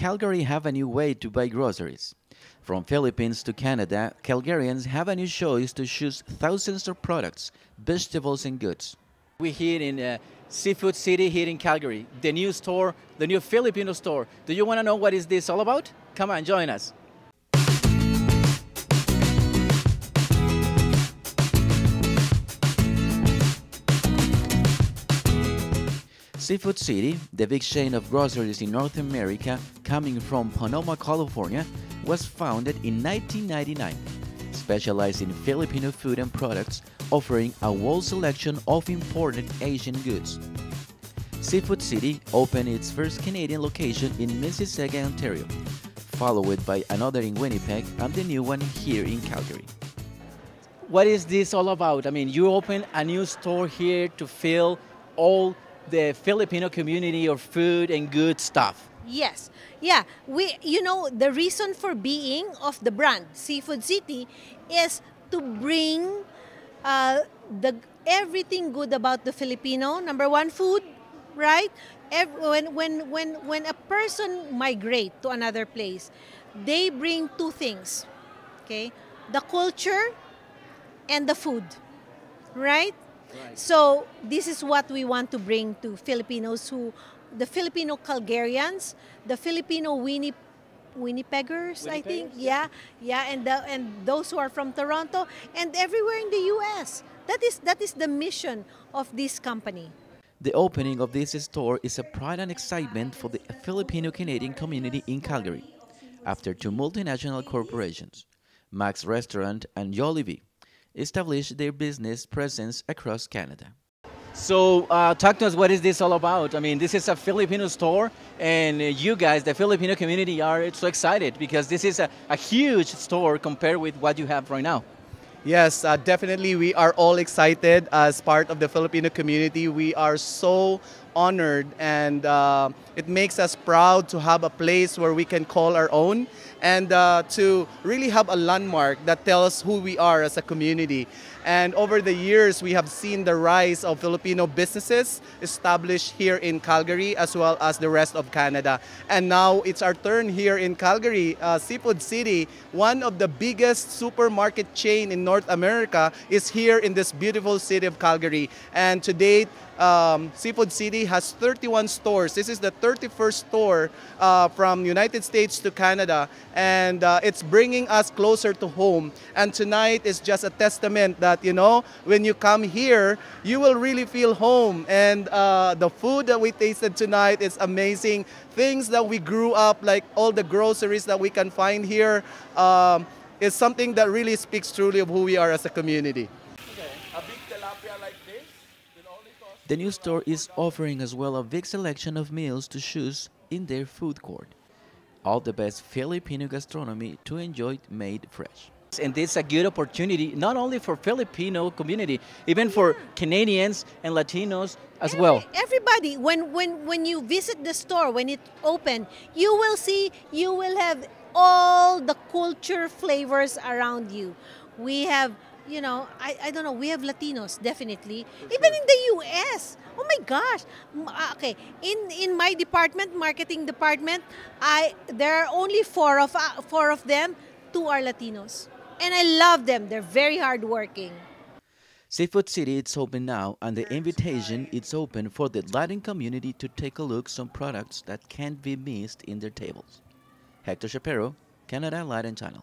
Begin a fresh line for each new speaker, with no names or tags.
Calgary have a new way to buy groceries. From Philippines to Canada, Calgarians have a new choice to choose thousands of products, vegetables and goods.
We're here in uh, Seafood City here in Calgary, the new store, the new Filipino store. Do you want to know what is this all about? Come on, join us.
Seafood City, the big chain of groceries in North America coming from Sonoma, California, was founded in 1999, specialized in Filipino food and products, offering a wide selection of imported Asian goods. Seafood City opened its first Canadian location in Mississauga, Ontario, followed by another in Winnipeg and the new one here in Calgary.
What is this all about? I mean, you open a new store here to fill all the Filipino community of food and good stuff.
Yes. Yeah. We you know the reason for being of the brand Seafood City is to bring uh, the everything good about the Filipino. Number one, food, right? Ev- when when when when a person migrate to another place, they bring two things. Okay, the culture and the food, right? So this is what we want to bring to Filipinos who, the Filipino Calgarians, the Filipino Winnie, Winnipeggers, I think, yeah, yeah, and the, and those who are from Toronto and everywhere in the U.S. That is that is the mission of this company.
The opening of this store is a pride and excitement for the Filipino Canadian community in Calgary, after two multinational corporations, Max Restaurant and Jollibee, established their business presence across Canada.
So, uh, talk to us. What is this all about? I mean, this is a Filipino store, and you guys, the Filipino community, are so excited because this is a, a huge store compared with what you have right now.
Yes, uh, definitely. We are all excited as part of the Filipino community. We are so honored and uh, it makes us proud to have a place where we can call our own and uh, to really have a landmark that tells who we are as a community. And over the years, we have seen the rise of Filipino businesses established here in Calgary as well as the rest of Canada. And now it's our turn here in Calgary, uh, Seafood City, one of the biggest supermarket chain in North America is here in this beautiful city of Calgary. And to date, um, Seafood City has 31 stores. This is the 31st store uh, from United States to Canada, and uh, it's bringing us closer to home. And tonight is just a testament that you know when you come here, you will really feel home. And uh, the food that we tasted tonight is amazing. Things that we grew up, like all the groceries that we can find here, um, is something that really speaks truly of who we are as a community.
The new store is offering as well a big selection of meals to choose in their food court. All the best Filipino gastronomy to enjoy made fresh.
And this is a good opportunity not only for Filipino community, even for Canadians and Latinos as well.
Everybody, when when when you visit the store, when it open, you will see you will have all the culture flavors around you. We have, you know, I, I don't know, we have Latinos definitely. Even in the US. Oh my gosh. Ah, Okay, in in my department, marketing department, I there are only four of uh, four of them, two are Latinos. And I love them. They're very hardworking.
Seafood City is open now, and the invitation is open for the Latin community to take a look some products that can't be missed in their tables. Hector Shapiro, Canada Latin Channel.